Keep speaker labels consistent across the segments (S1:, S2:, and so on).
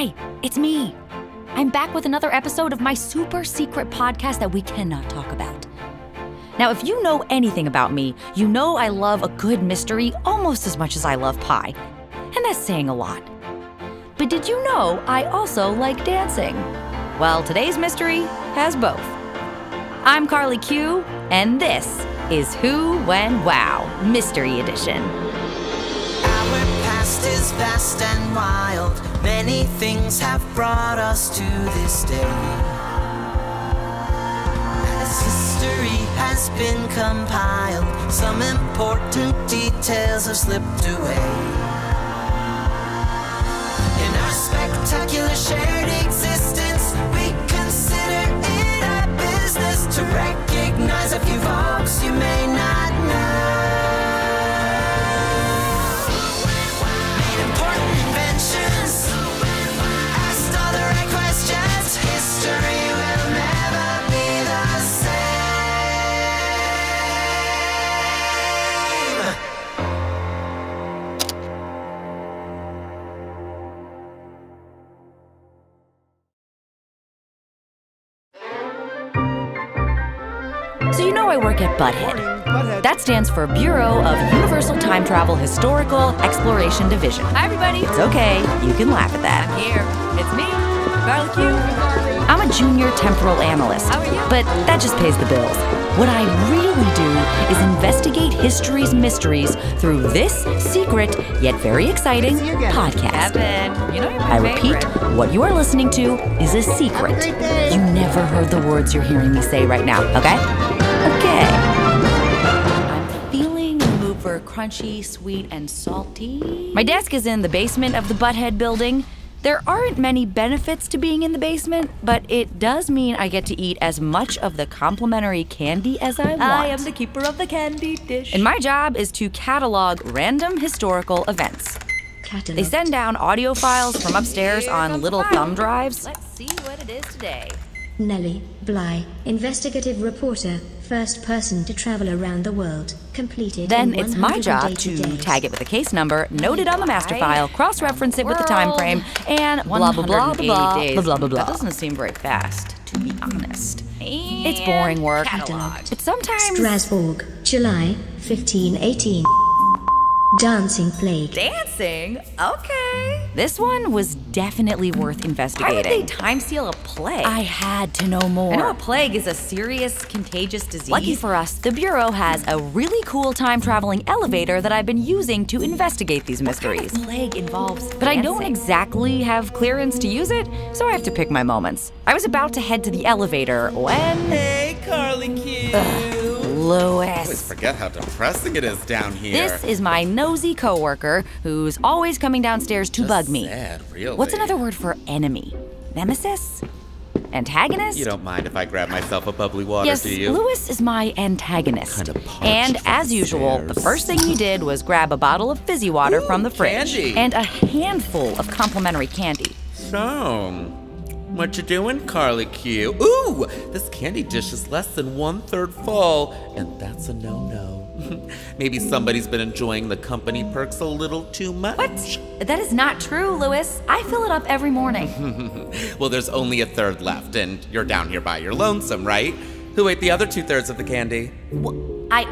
S1: Hi, it's me. I'm back with another episode of my super secret podcast that we cannot talk about. Now, if you know anything about me, you know I love a good mystery almost as much as I love pie. And that's saying a lot. But did you know I also like dancing? Well, today's mystery has both. I'm Carly Q, and this is Who, When, Wow Mystery Edition.
S2: Our past is vast and wild. Many things have brought us to this day. As history has been compiled, some important details have slipped away. In our spectacular shared
S1: Butthead. That stands for Bureau of Universal Time Travel Historical Exploration Division. Hi, everybody. It's okay. You can laugh at that. I'm here. It's me, Carly I'm a junior temporal analyst. How are you? But that just pays the bills. What I really do is investigate history's mysteries through this secret, yet very exciting podcast.
S3: Evan, you know
S1: I repeat,
S3: favorite.
S1: what you are listening to is a secret. You never heard the words you're hearing me say right now, okay? Okay. For crunchy, sweet, and salty. My desk is in the basement of the Butthead building. There aren't many benefits to being in the basement, but it does mean I get to eat as much of the complimentary candy as I want.
S3: I am the keeper of the candy dish.
S1: And my job is to catalog random historical events. They send down audio files from upstairs
S3: Here
S1: on little
S3: file.
S1: thumb drives.
S3: Let's see what it is today.
S4: Nellie Bly, investigative reporter, first person to travel around the world, completed.
S1: Then it's my job to
S4: days.
S1: tag it with a case number, note it on the master file, cross reference it with the time frame, and blah blah blah blah blah
S3: days.
S1: blah blah blah blah.
S3: That doesn't seem very fast, to be honest.
S1: It's boring work.
S3: Catalog.
S1: But sometimes
S4: Strasbourg, July 1518. Dancing plague.
S3: Dancing? Okay.
S1: this one was definitely worth investigating.
S3: Why would they time seal a plague?
S1: I had to know more.
S3: I know a plague is a serious contagious disease.
S1: Lucky for us, the Bureau has a really cool time traveling elevator that I've been using to investigate these mysteries.
S3: plague involves
S1: But I don't exactly have clearance to use it, so I have to pick my moments. I was about to head to the elevator when.
S5: Hey, Carly Q.
S1: Lewis.
S5: Always forget how depressing it is down here.
S1: This is my nosy coworker who's always coming downstairs to
S5: Just
S1: bug me.
S5: sad, really.
S1: What's another word for enemy? Nemesis? Antagonist?
S5: You don't mind if I grab myself a bubbly water,
S1: Yes,
S5: do you?
S1: Lewis is my antagonist.
S5: Kinda
S1: and as usual, the first thing he did was grab a bottle of fizzy water
S5: Ooh,
S1: from the fridge
S5: candy.
S1: and a handful of complimentary candy.
S5: So, what you doing, Carly Q? Ooh, this candy dish is less than one third full, and that's a no-no. Maybe somebody's been enjoying the company perks a little too much.
S1: What? That is not true, Lewis. I fill it up every morning.
S5: Well, there's only a third left, and you're down here by your lonesome, right? Who ate the other two thirds of the candy?
S1: I.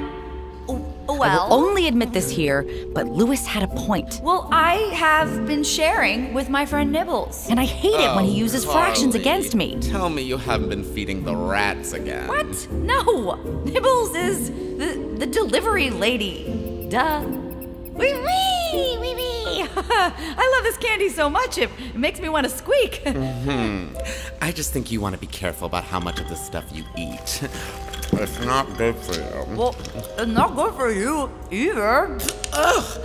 S3: Oh,
S1: I will only admit this here, but Lewis had a point.
S3: Well, I have been sharing with my friend Nibbles.
S1: And I hate it when he uses fractions
S5: Oh,
S1: against me.
S5: Tell me you haven't been feeding the rats again.
S3: What? No! Nibbles is the, the delivery lady. Duh. Wee wee! Wee wee! I love this candy so much, it, it makes me want to squeak. Hmm.
S5: I just think you want to be careful about how much of this stuff you eat. It's not good for you.
S3: well, it's not good for you either.
S5: Ugh!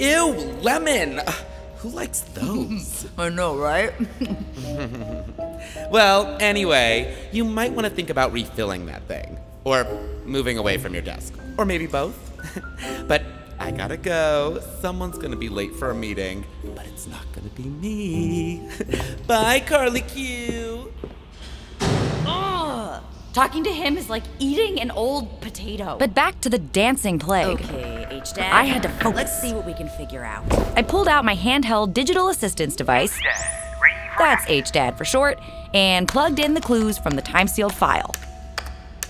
S5: Ew, lemon! Who likes those?
S3: I know, right?
S5: well, anyway, you might want to think about refilling that thing. Or moving away from your desk. Or maybe both. but I gotta go. Someone's gonna be late for a meeting. But it's not gonna be me. Bye, Carly Q.
S3: Ugh. Talking to him is like eating an old potato.
S1: But back to the dancing plague.
S3: okay, H Dad.
S1: I had to focus.
S3: Let's see what we can figure out.
S1: I pulled out my handheld digital assistance device
S6: Dad, ready
S3: that's HDAD for short, and plugged in the clues from the time sealed file.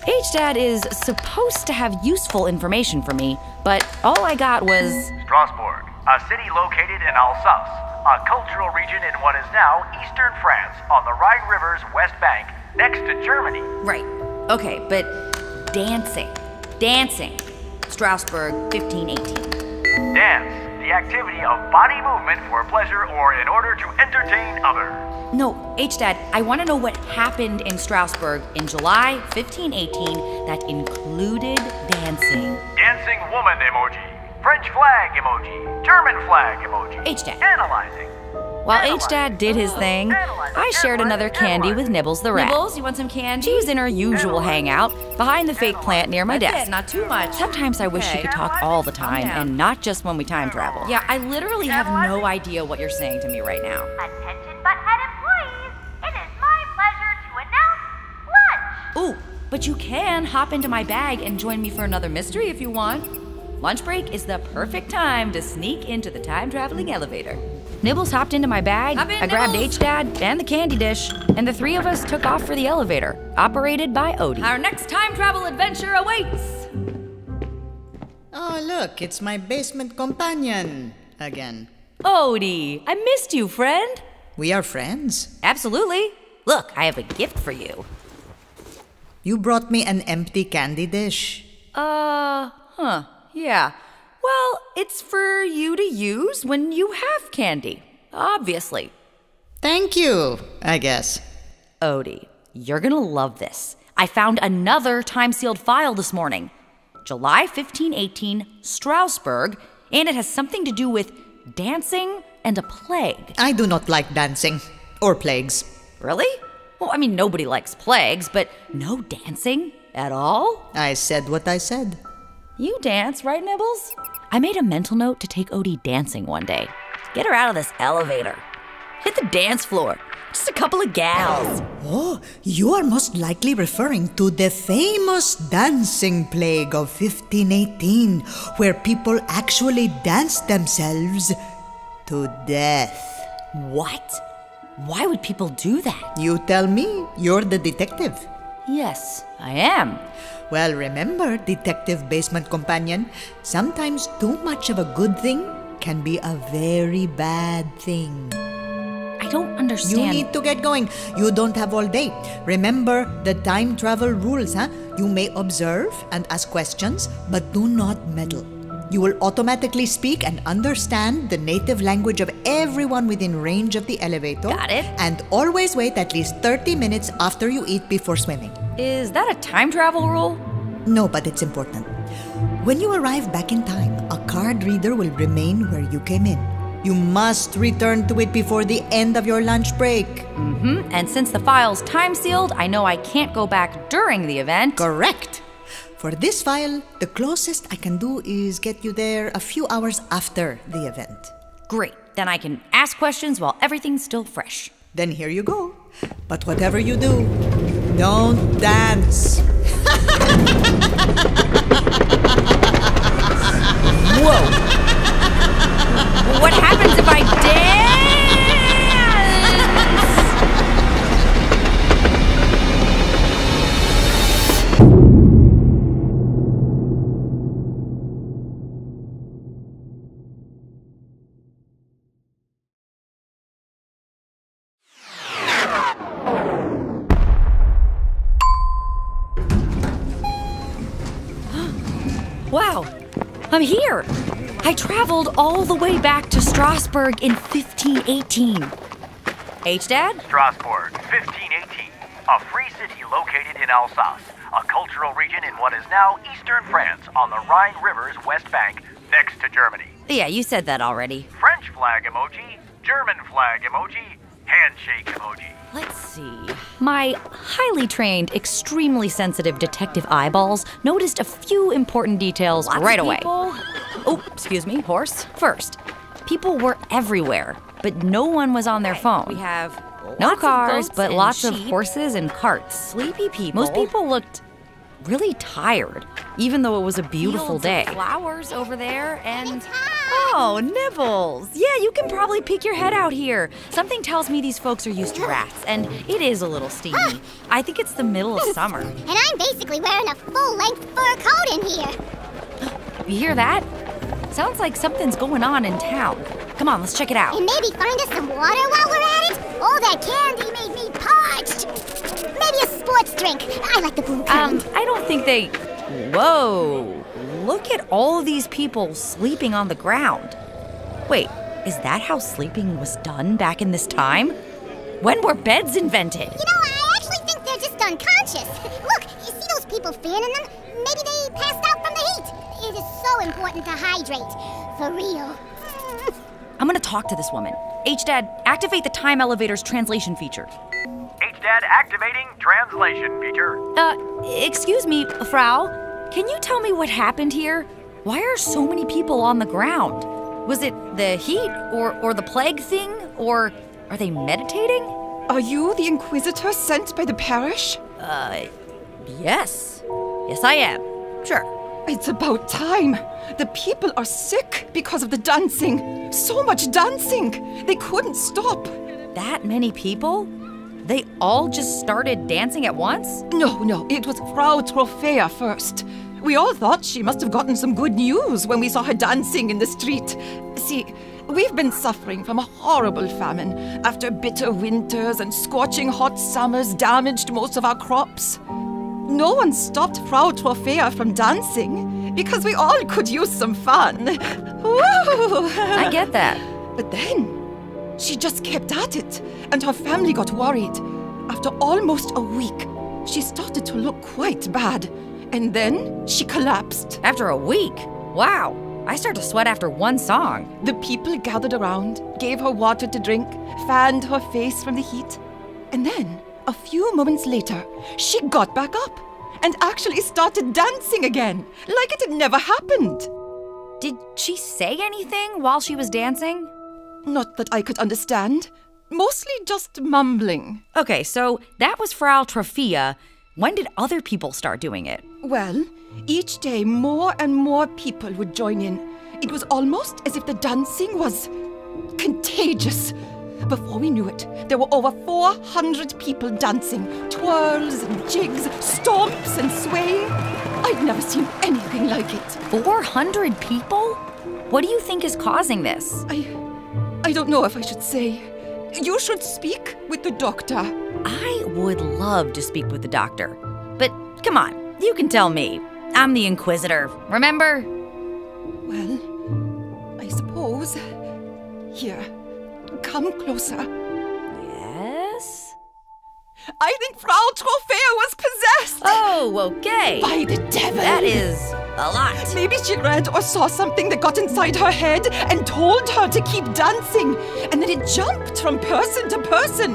S3: HDAD is supposed to have useful information for me, but all I got was
S7: Strasbourg, a city located in Alsace, a cultural region in what is now eastern France on the Rhine River's west bank, next to Germany.
S1: Right. Okay, but dancing. Dancing. Strasbourg, 1518.
S7: Dance, the activity of body movement for pleasure or in order to entertain others.
S1: No, HDAD, I want to know what happened in Strasbourg in July 1518 that included dancing.
S7: Dancing woman emoji, French flag emoji, German flag emoji.
S1: HDAD.
S7: Analyzing.
S3: While H-Dad did his thing, I shared another candy with Nibbles the rat.
S1: Nibbles, you want some candy?
S3: She was in her usual hangout behind the fake plant near my desk.
S1: not too much.
S3: Sometimes I wish she could talk all the time and not just when we time travel.
S1: Yeah, I literally have no idea what you're saying to me right now.
S8: Attention Butthead employees! It is my pleasure to announce lunch!
S1: Ooh, but you can hop into my bag and join me for another mystery if you want. Lunch break is the perfect time to sneak into the time traveling elevator.
S3: Nibbles hopped into my bag,
S1: in,
S3: I grabbed
S1: Nibbles.
S3: Dad and the candy dish, and the three of us took off for the elevator, operated by Odie.
S1: Our next time travel adventure awaits!
S9: Oh, look, it's my basement companion again.
S1: Odie, I missed you, friend.
S9: We are friends.
S1: Absolutely. Look, I have a gift for you.
S9: You brought me an empty candy dish.
S1: Uh, huh, yeah. Well, it's for you to use when you have candy, obviously.
S9: Thank you, I guess.
S1: Odie, you're gonna love this. I found another time sealed file this morning July 1518, Strasbourg, and it has something to do with dancing and a plague.
S9: I do not like dancing or plagues.
S1: Really? Well, I mean, nobody likes plagues, but no dancing at all?
S9: I said what I said.
S1: You dance, right, Nibbles? I made a mental note to take Odie dancing one day. Get her out of this elevator. Hit the dance floor. Just a couple of gals.
S9: Oh, you are most likely referring to the famous dancing plague of 1518, where people actually danced themselves to death.
S1: What? Why would people do that?
S9: You tell me, you're the detective.
S1: Yes, I am.
S9: Well, remember, Detective Basement Companion, sometimes too much of a good thing can be a very bad thing.
S1: I don't understand.
S9: You need to get going. You don't have all day. Remember the time travel rules, huh? You may observe and ask questions, but do not meddle. You will automatically speak and understand the native language of everyone within range of the elevator.
S1: Got it.
S9: And always wait at least 30 minutes after you eat before swimming.
S1: Is that a time travel rule?
S9: No, but it's important. When you arrive back in time, a card reader will remain where you came in. You must return to it before the end of your lunch break.
S1: Mm-hmm. And since the file's time sealed, I know I can't go back during the event.
S9: Correct. For this file, the closest I can do is get you there a few hours after the event.
S1: Great. Then I can ask questions while everything's still fresh.
S9: Then here you go. But whatever you do, don't dance.
S1: What I traveled all the way back to Strasbourg in 1518. H, Dad?
S7: Strasbourg, 1518, a free city located in Alsace, a cultural region in what is now eastern France on the Rhine River's west bank, next to Germany.
S1: Yeah, you said that already.
S7: French flag emoji, German flag emoji, handshake emoji.
S1: Let's see. My highly trained, extremely sensitive detective eyeballs noticed a few important details right away. Oh, excuse me, horse. First, people were everywhere, but no one was on their phone.
S3: We have
S1: no
S3: lots
S1: cars, but lots of horses and carts.
S3: Sleepy people.
S1: Most people looked really tired, even though it was a beautiful
S3: Fields
S1: day.
S3: Flowers over there and
S1: Oh, Nibbles. Yeah, you can probably peek your head out here. Something tells me these folks are used to rats, and it is a little steamy. I think it's the middle of summer.
S10: And I'm basically wearing a full length fur coat in here.
S1: You hear that? Sounds like something's going on in town. Come on, let's check it out.
S10: And maybe find us some water while we're at it? All that candy made me parched. Sports drink. I like the blue
S1: Um. I don't think they. Whoa! Look at all of these people sleeping on the ground. Wait, is that how sleeping was done back in this time? When were beds invented?
S10: You know, I actually think they're just unconscious. Look, you see those people fanning them? Maybe they passed out from the heat. It is so important to hydrate. For real.
S1: I'm gonna talk to this woman. H-Dad, activate the time elevator's translation feature.
S7: HDAD activating translation feature.
S1: Uh, excuse me, Frau. Can you tell me what happened here? Why are so many people on the ground? Was it the heat or, or the plague thing? Or are they meditating?
S11: Are you the Inquisitor sent by the parish?
S1: Uh, yes. Yes, I am. Sure.
S11: It's about time. The people are sick because of the dancing. So much dancing. They couldn't stop.
S1: That many people? They all just started dancing at once?
S11: No, no, it was Frau Troffea first. We all thought she must have gotten some good news when we saw her dancing in the street. See, we've been suffering from a horrible famine after bitter winters and scorching hot summers damaged most of our crops. No one stopped Frau Troffea from dancing because we all could use some fun. Woo!
S1: I get that.
S11: But then, she just kept at it, and her family got worried. After almost a week, she started to look quite bad, and then she collapsed.
S1: After a week? Wow. I start to sweat after one song.
S11: The people gathered around, gave her water to drink, fanned her face from the heat, and then, a few moments later, she got back up and actually started dancing again, like it had never happened.
S1: Did she say anything while she was dancing?
S11: Not that I could understand, mostly just mumbling.
S1: Okay, so that was Frau Troffea. When did other people start doing it?
S11: Well, each day more and more people would join in. It was almost as if the dancing was contagious. Before we knew it, there were over 400 people dancing twirls and jigs, stomps and swaying. I'd never seen anything like it.
S1: 400 people? What do you think is causing this?
S11: I. I don't know if I should say. You should speak with the doctor.
S1: I would love to speak with the doctor. But come on, you can tell me. I'm the Inquisitor, remember?
S11: Well, I suppose. Here, come closer.
S1: Yes?
S11: I think Frau Troffea was possessed!
S1: Oh, okay.
S11: By the devil!
S1: That is a lot.
S11: Maybe she read or saw something that got inside her head and told her to keep dancing, and then it jumped from person to person.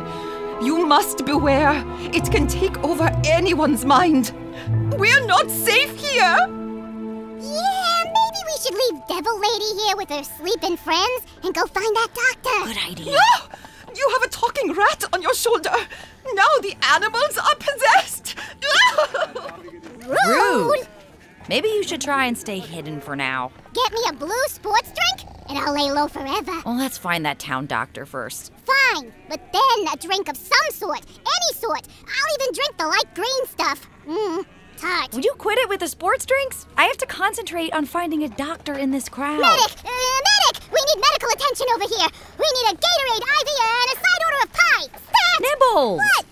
S11: You must beware. It can take over anyone's mind. We're not safe here!
S10: Yeah, maybe we should leave Devil Lady here with her sleeping friends and go find that doctor.
S1: Good idea.
S11: No! You have a talking rat on your shoulder. Now the animals are possessed.
S1: Rude. Maybe you should try and stay hidden for now.
S10: Get me a blue sports drink and I'll lay low forever.
S1: Well, let's find that town doctor first.
S10: Fine, but then a drink of some sort, any sort. I'll even drink the light green stuff. Mmm, tart.
S1: Would you quit it with the sports drinks? I have to concentrate on finding a doctor in this crowd.
S10: Medic! Uh, medic! We need medical attention over here. We need a Gatorade IV and a side order of pie. Stat!
S1: Nibbles!
S10: What?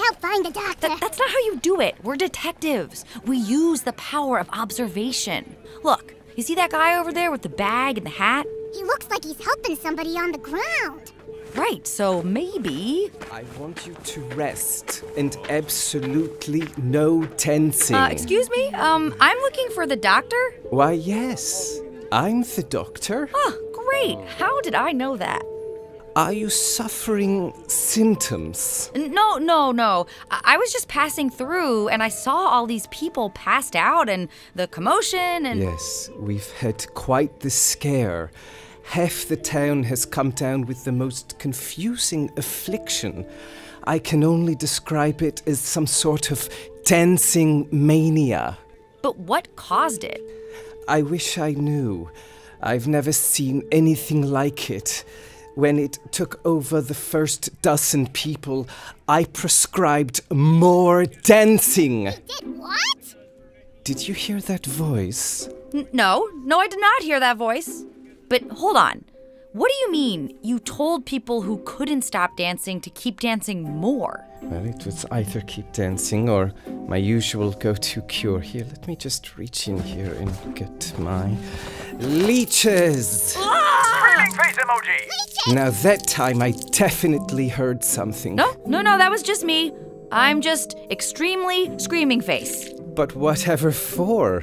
S10: I'm just trying to help find the doctor.
S1: Th- that's not how you do it. We're detectives. We use the power of observation. Look, you see that guy over there with the bag and the hat?
S10: He looks like he's helping somebody on the ground.
S1: Right, so maybe.
S12: I want you to rest and absolutely no tensing.
S1: Uh, excuse me? Um, I'm looking for the doctor?
S12: Why, yes. I'm the doctor.
S1: Oh, great. How did I know that?
S12: Are you suffering symptoms?
S1: No, no, no. I-, was just passing through and I saw all these people passed out and the commotion and.
S12: Yes, we've had quite the scare. Half the town has come down with the most confusing affliction. I can only describe it as some sort of dancing mania.
S1: But what caused it?
S12: I wish I knew. I've never seen anything like it. When it took over the first dozen people, I prescribed more dancing.
S10: Did what?
S12: Did you hear that voice?
S1: N- no, no, I did not hear that voice. But hold on. What do you mean you told people who couldn't stop dancing to keep dancing more?
S12: Well, it was either keep dancing or my usual go to cure. Here, let me just reach in here and get my leeches.
S6: Screaming face emoji!
S12: Now, that time I definitely heard something.
S1: No, no, no, that was just me. I'm just extremely screaming face.
S12: But whatever for?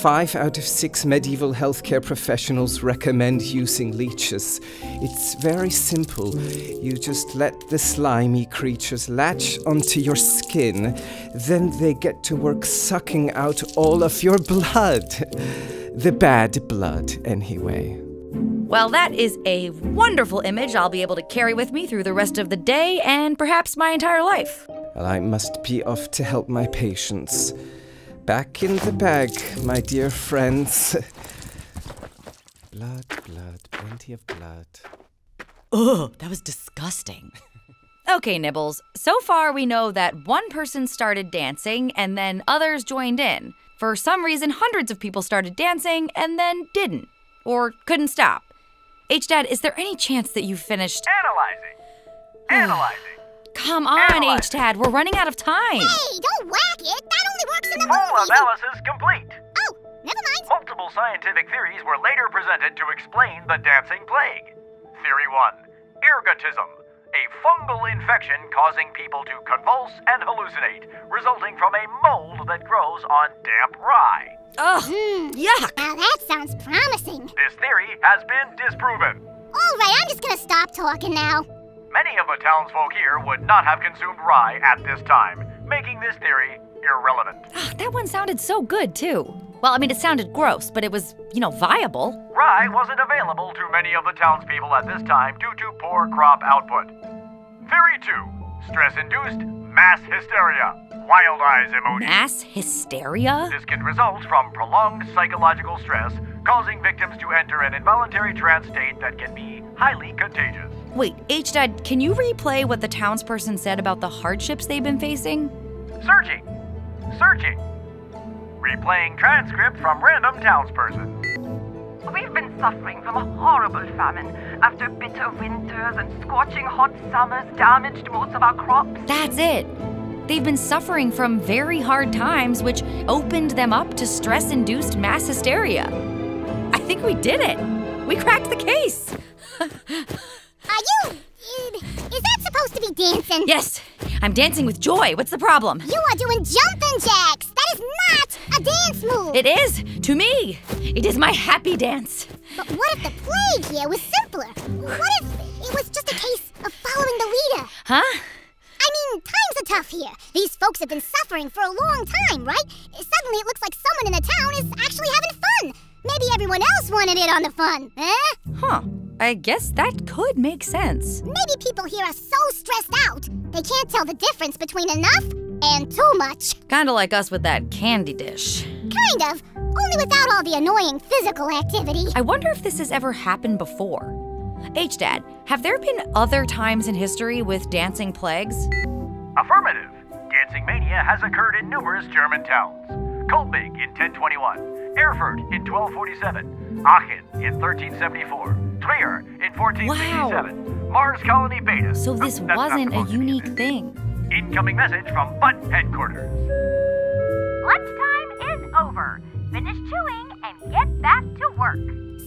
S12: Five out of six medieval healthcare professionals recommend using leeches. It's very simple. You just let the slimy creatures latch onto your skin, then they get to work sucking out all of your blood. The bad blood, anyway.
S1: Well, that is a wonderful image I'll be able to carry with me through the rest of the day and perhaps my entire life.
S12: Well, I must be off to help my patients. Back in the bag, my dear friends. blood, blood, plenty of blood.
S1: Ugh, that was disgusting. okay, Nibbles. So far, we know that one person started dancing and then others joined in. For some reason, hundreds of people started dancing and then didn't, or couldn't stop. H Dad, is there any chance that you finished?
S6: Analyzing. Oh. Analyzing.
S1: Come on, H Dad, we're running out of time.
S10: Hey, don't whack it. That only works in the
S6: Full
S10: movies.
S6: analysis complete.
S10: Oh, never mind.
S6: Multiple scientific theories were later presented to explain the dancing plague. Theory 1 Ergotism, a fungal infection causing people to convulse and hallucinate, resulting from a mold that grows on damp rye.
S1: Ugh, hmm, yuck.
S10: Now that sounds promising.
S6: This theory has been disproven.
S10: All right, I'm just gonna stop talking now.
S6: Many of the townsfolk here would not have consumed rye at this time, making this theory irrelevant.
S1: Ah, that one sounded so good, too. Well, I mean, it sounded gross, but it was, you know, viable.
S6: Rye wasn't available to many of the townspeople at this time due to poor crop output. Theory 2 Stress induced mass hysteria. Wild eyes emoji.
S1: Mass hysteria?
S6: This can result from prolonged psychological stress, causing victims to enter an involuntary trance state that can be highly contagious.
S1: Wait, H Dad, can you replay what the townsperson said about the hardships they've been facing?
S6: Searching. Searching. Replaying transcript from random townsperson.
S11: We've been suffering from a horrible famine after bitter winters and scorching hot summers damaged most of our crops.
S1: That's it. They've been suffering from very hard times, which opened them up to stress induced mass hysteria. I think we did it. We cracked the case.
S10: Are you. Is that supposed to be dancing?
S1: Yes, I'm dancing with joy. What's the problem?
S10: You are doing jumping jacks. Not a dance move.
S1: It is, to me. It is my happy dance.
S10: But what if the plague here was simpler? What if it was just a case of following the leader?
S1: Huh?
S10: I mean, times are tough here. These folks have been suffering for a long time, right? Suddenly it looks like someone in the town is actually having fun. Maybe everyone else wanted in on the fun, eh?
S1: Huh. I guess that could make sense.
S10: Maybe people here are so stressed out, they can't tell the difference between enough and too much.
S1: Kinda like us with that candy dish.
S10: Kind of, only without all the annoying physical activity.
S1: I wonder if this has ever happened before. H Dad, have there been other times in history with dancing plagues?
S6: Affirmative. Dancing mania has occurred in numerous German towns. Kolbig in 1021, Erfurt in 1247, Aachen in 1374, Trier in 1467, Mars Colony Beta.
S1: So this
S6: Oh,
S1: wasn't a
S6: supposed to be
S1: unique
S6: this.
S1: thing.
S6: Incoming message from Butt Headquarters.
S3: Lunchtime is over. Finish chewing and get back to work.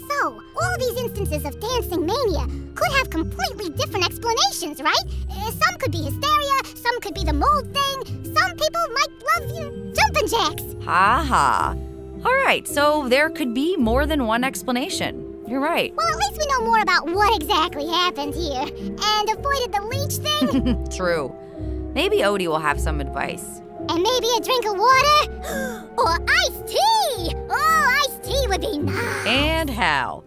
S10: So, all these instances of dancing mania could have completely different explanations, right? Uh, some could be hysteria, some could be the mold thing, some people might love you jumping jacks.
S1: Ha ha. All right, so there could be more than one explanation. You're right.
S10: Well, at least we know more about what exactly happened here and avoided the leech thing
S1: True. Maybe Odie will have some advice.
S10: and maybe a drink of water or iced tea. Oh, iced tea would be nice.
S1: And how?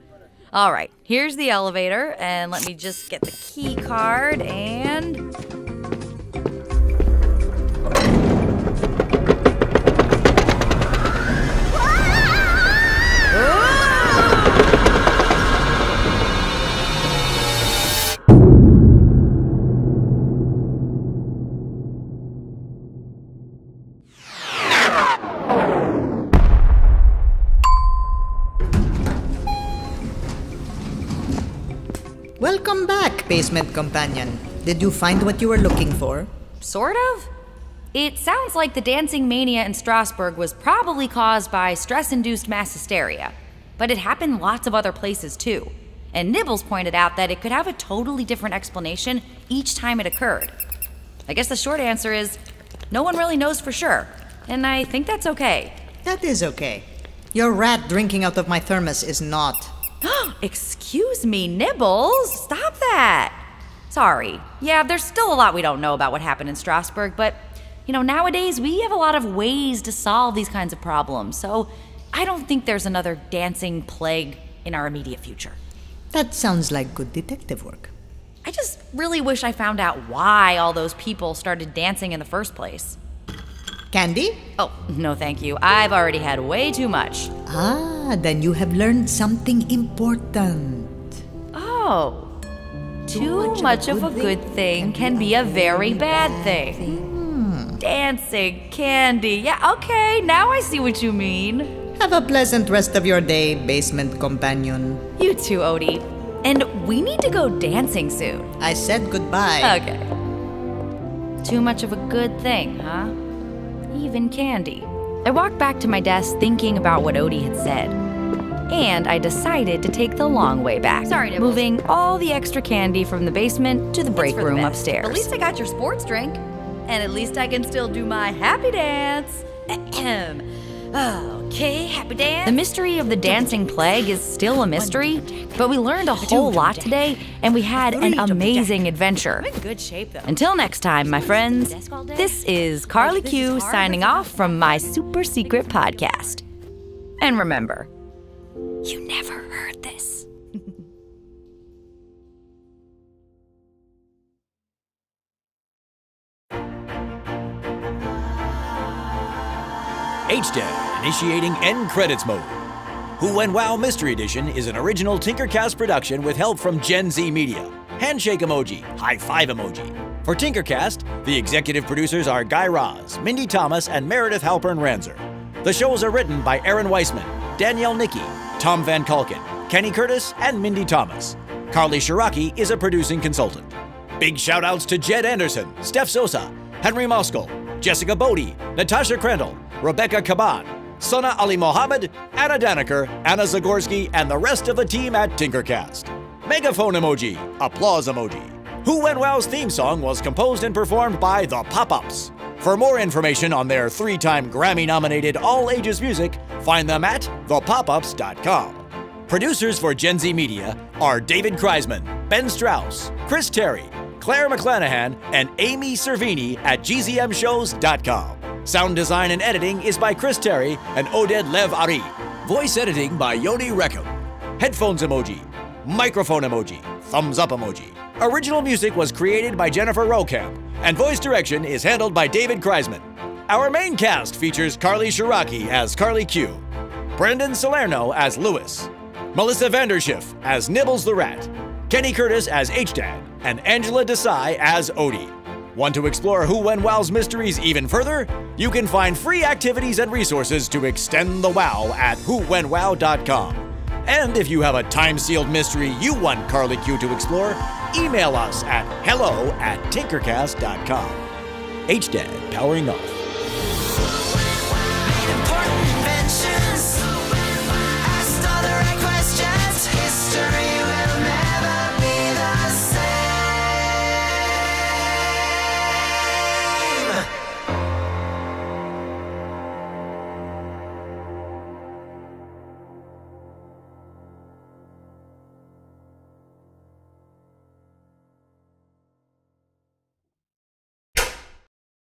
S1: All right, here's the elevator, and let me just get the key card and.
S9: Basement companion. Did you find what you were looking for?
S1: Sort of. It sounds like the dancing mania in Strasbourg was probably caused by stress induced mass hysteria, but it happened lots of other places too. And Nibbles pointed out that it could have a totally different explanation each time it occurred. I guess the short answer is no one really knows for sure, and I think that's okay.
S9: That is okay. Your rat drinking out of my thermos is not.
S1: Excuse me, Nibbles, stop that. Sorry. Yeah, there's still a lot we don't know about what happened in Strasbourg, but you know, nowadays we have a lot of ways to solve these kinds of problems, so I don't think there's another dancing plague in our immediate future.
S9: That sounds like good detective work.
S1: I just really wish I found out why all those people started dancing in the first place.
S9: Candy?
S1: Oh, no thank you. I've already had way too much.
S9: Ah, then you have learned something important.
S1: Oh. Too much of a good thing can be a very bad thing. Hmm. Dancing, candy. Yeah, okay, now I see what you mean.
S9: Have a pleasant rest of your day, basement companion.
S1: You too, Odie. And we need to go dancing soon.
S9: I said goodbye.
S1: Okay. Too much of a good thing, huh? Even candy. I walked back to my desk thinking about what Odie had said. And I decided to take the long way back.
S3: Sorry, Nibbles.
S1: Moving all the extra candy from the basement to the break
S3: the
S1: room
S3: best.
S1: upstairs.
S3: At least I got your sports drink. And at least I can still do my happy dance. Okay, happy dance.
S1: The mystery of the dancing plague is still a mystery, but we learned a whole lot today, and we had an amazing adventure.
S3: I'm in good shape though.
S1: Until next time, my friends, this is Carly Q signing off from my super secret podcast. And remember, you never heard this.
S6: HDAD initiating end credits mode. Who and Wow Mystery Edition is an original Tinkercast production with help from Gen Z Media. Handshake emoji, high five emoji. For Tinkercast, the executive producers are Guy Raz, Mindy Thomas, and Meredith Halpern Ratzer. The shows are written by Aaron Weissman, Danielle Nicky, Tom Van Kalken, Kenny Curtis, and Mindy Thomas. Carly Ciarrocchi is a producing consultant. Big shout outs to Jed Anderson, Steph Sosa, Henry Moskal, Jessica Bodie, Natasha Crandall, Rebecca Kaban, Sana Ali Mohammed, Anna Danaker, Anna Zagorski, and the rest of the team at Tinkercast. Megaphone emoji, applause emoji. Who When Wow's theme song was composed and performed by The Pop Ups. For more information on their three time Grammy nominated all ages music, find them at thepopups.com. Producers for Gen Z Media are David Kreisman, Ben Strauss, Chris Terry, Claire McClanahan, and Amy Cervini at gzmshows.com. Sound design and editing is by Chris Terry and Oded Lev Ari. Voice editing by Yoni Reckham. Headphones emoji, microphone emoji, thumbs up emoji. Original music was created by Jennifer Rokamp, and voice direction is handled by David Kreisman. Our main cast features Carly Ciarrocchi as Carly Q, Brendan Salerno as Lewis, Melissa Vanderschiff as Nibbles the Rat, Kenny Curtis as H-Dad, and Angela Desai as Odie. Want to explore Who When Wow's mysteries even further? You can find free activities and resources to extend the wow at whowhenwow.com. And if you have a time-sealed mystery you want Carly Q to explore, email us at hello at tinkercast.com. HDAD powering off.